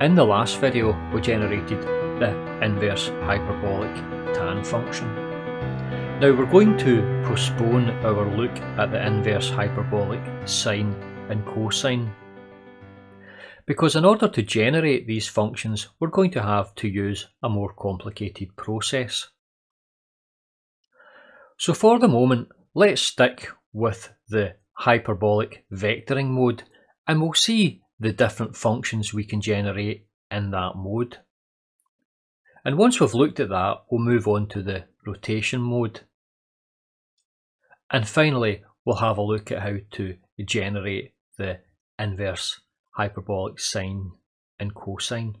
In the last video we generated the inverse hyperbolic tan function. Now we're going to postpone our look at the inverse hyperbolic sine and cosine because in order to generate these functions we're going to have to use a more complicated process. So for the moment let's stick with the hyperbolic vectoring mode and we'll see the different functions we can generate in that mode. And once we've looked at that, we'll move on to the rotation mode. And finally, we'll have a look at how to generate the inverse hyperbolic sine and cosine.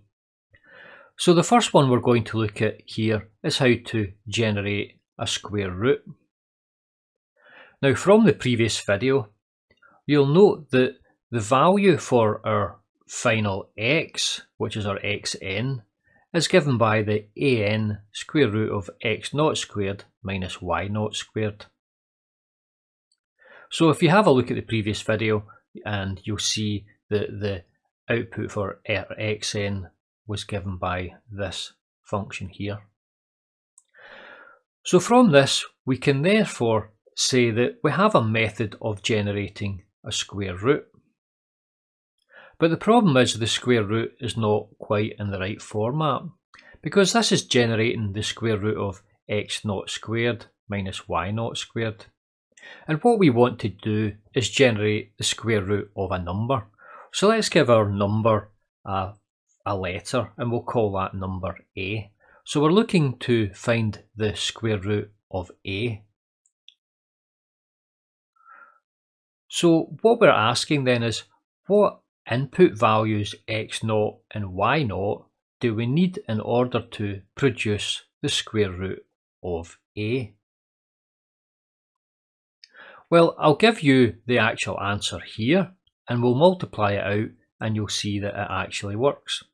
So the first one we're going to look at here is how to generate a square root. Now from the previous video, you'll note that the value for our final x, which is our xn, is given by the an square root of x naught squared minus y naught squared. So if you have a look at the previous video and you'll see that the output for xn was given by this function here. So from this we can therefore say that we have a method of generating a square root. But the problem is the square root is not quite in the right format because this is generating the square root of x naught squared minus y naught squared. And what we want to do is generate the square root of a number. So let's give our number a, a letter and we'll call that number a. So we're looking to find the square root of a. So what we're asking then is what input values x naught and y naught do we need in order to produce the square root of a? Well, I'll give you the actual answer here and we'll multiply it out and you'll see that it actually works.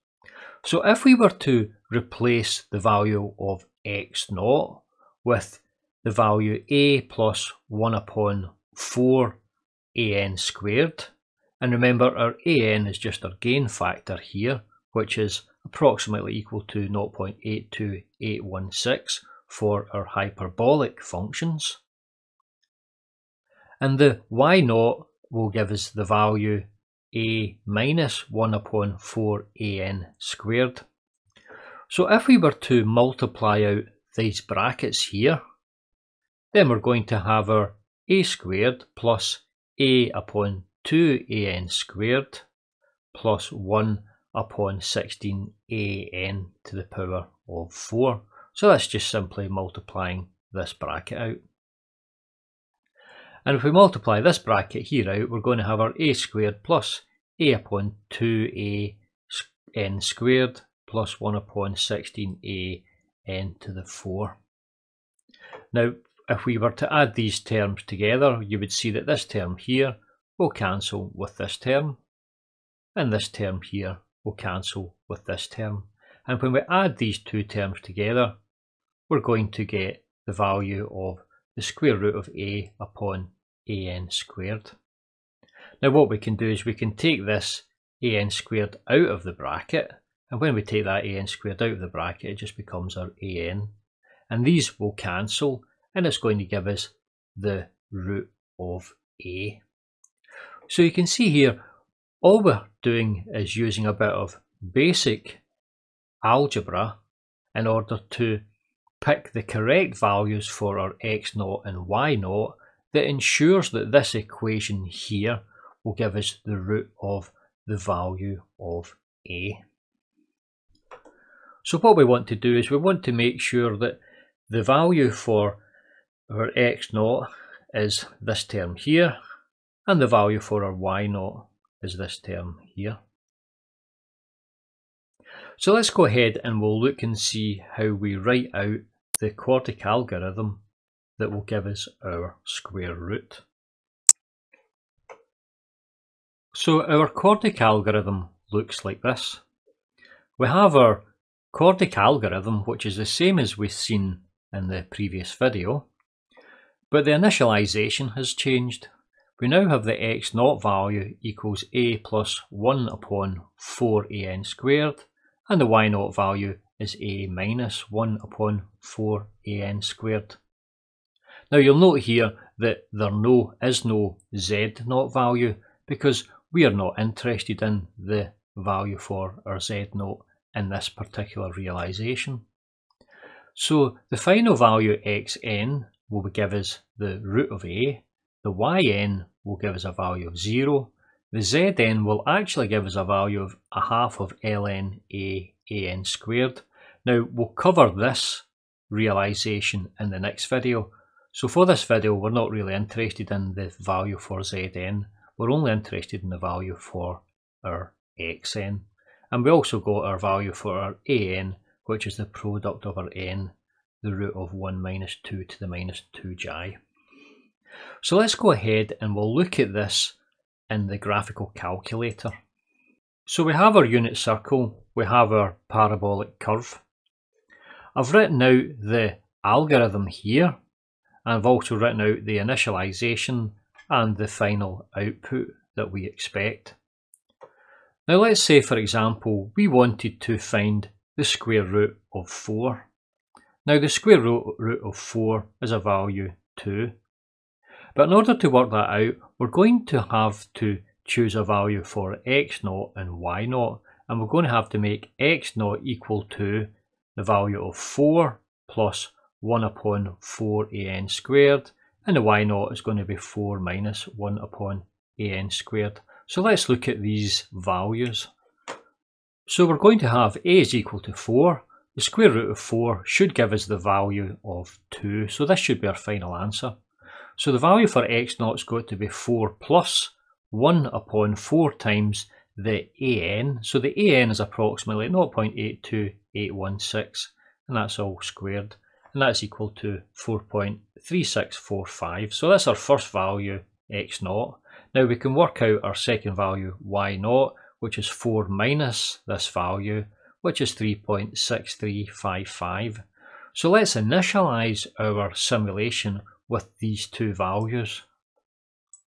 So if we were to replace the value of x naught with the value a plus 1 upon 4 an squared, and remember our an is just our gain factor here, which is approximately equal to 0.82816 for our hyperbolic functions. And the y naught will give us the value a minus 1 upon 4 an squared. So if we were to multiply out these brackets here, then we're going to have our a squared plus a upon 2an squared plus 1 upon 16an to the power of 4. So that's just simply multiplying this bracket out. And if we multiply this bracket here out, we're going to have our a squared plus a upon 2a n squared plus 1 upon 16a n to the 4. Now, if we were to add these terms together, you would see that this term here will cancel with this term, and this term here will cancel with this term. And when we add these two terms together, we're going to get the value of the square root of a upon an squared. Now what we can do is we can take this an squared out of the bracket, and when we take that an squared out of the bracket, it just becomes our an. And these will cancel, and it's going to give us the root of a. So you can see here, all we're doing is using a bit of basic algebra in order to pick the correct values for our x naught and y naught that ensures that this equation here will give us the root of the value of a. So what we want to do is we want to make sure that the value for our x naught is this term here and the value for our y naught is this term here. So let's go ahead and we'll look and see how we write out the CORDIC algorithm that will give us our square root. So our CORDIC algorithm looks like this. We have our CORDIC algorithm which is the same as we've seen in the previous video, but the initialization has changed we now have the x naught value equals a plus 1 upon 4an squared, and the y naught value is a minus 1 upon 4an squared. Now you'll note here that there no is no z naught value because we are not interested in the value for our z naught in this particular realisation. So the final value xn will give us the root of a, the yn will give us a value of 0, the zn will actually give us a value of a half of ln a an squared. Now we'll cover this realisation in the next video, so for this video we're not really interested in the value for zn, we're only interested in the value for our xn. And we also got our value for our an, which is the product of our n, the root of 1 minus 2 to the minus 2j. So let's go ahead and we'll look at this in the graphical calculator. So we have our unit circle, we have our parabolic curve. I've written out the algorithm here, and I've also written out the initialization and the final output that we expect. Now let's say for example we wanted to find the square root of 4. Now the square root of 4 is a value 2. But in order to work that out we're going to have to choose a value for x naught and y naught and we're going to have to make x naught equal to the value of 4 plus 1 upon 4an squared and the y naught is going to be 4 minus 1 upon an squared. So let's look at these values. So we're going to have a is equal to 4. The square root of 4 should give us the value of 2. So this should be our final answer. So the value for x naught is going to be 4 plus 1 upon 4 times the an. So the an is approximately 0.82816 and that's all squared and that's equal to 4.3645. So that's our first value, x naught. Now we can work out our second value, y naught, which is 4 minus this value, which is 3.6355. So let's initialize our simulation with these two values.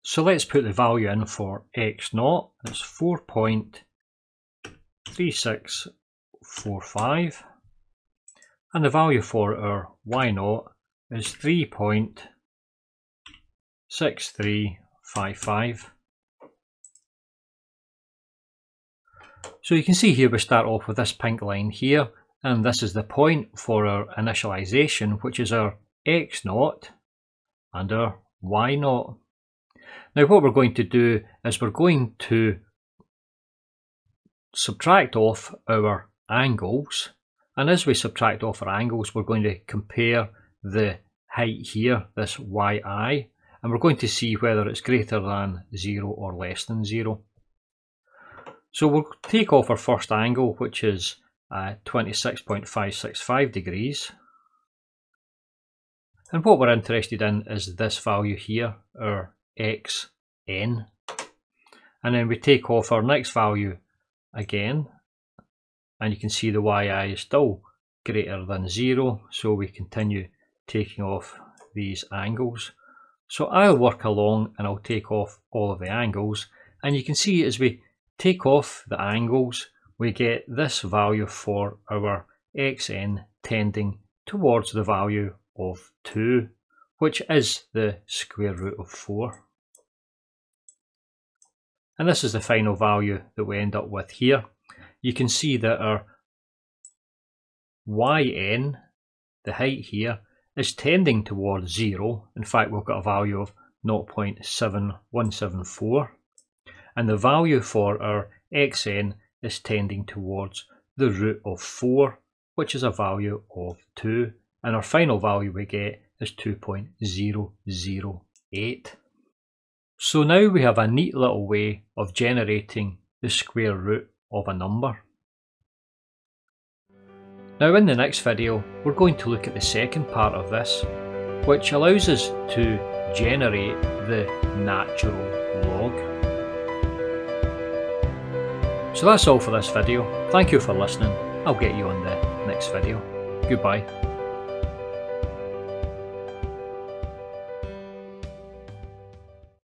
So let's put the value in for x naught, it's 4.3645 and the value for our y naught is 3.6355. So you can see here we start off with this pink line here and this is the point for our initialization which is our x naught and our y naught. Now what we're going to do is we're going to subtract off our angles and as we subtract off our angles, we're going to compare the height here, this yi, and we're going to see whether it's greater than 0 or less than 0. So we'll take off our first angle, which is uh, 26.565 degrees. And what we're interested in is this value here, our xn. And then we take off our next value again, and you can see the yi is still greater than 0 so we continue taking off these angles. So I'll work along and I'll take off all of the angles and you can see as we take off the angles we get this value for our xn tending towards the value of 2 which is the square root of 4. And this is the final value that we end up with here you can see that our yn, the height here, is tending towards 0. In fact, we've got a value of 0.7174. And the value for our xn is tending towards the root of 4, which is a value of 2. And our final value we get is 2.008. So now we have a neat little way of generating the square root of a number. Now in the next video we're going to look at the second part of this which allows us to generate the natural log. So that's all for this video. Thank you for listening. I'll get you on the next video. Goodbye.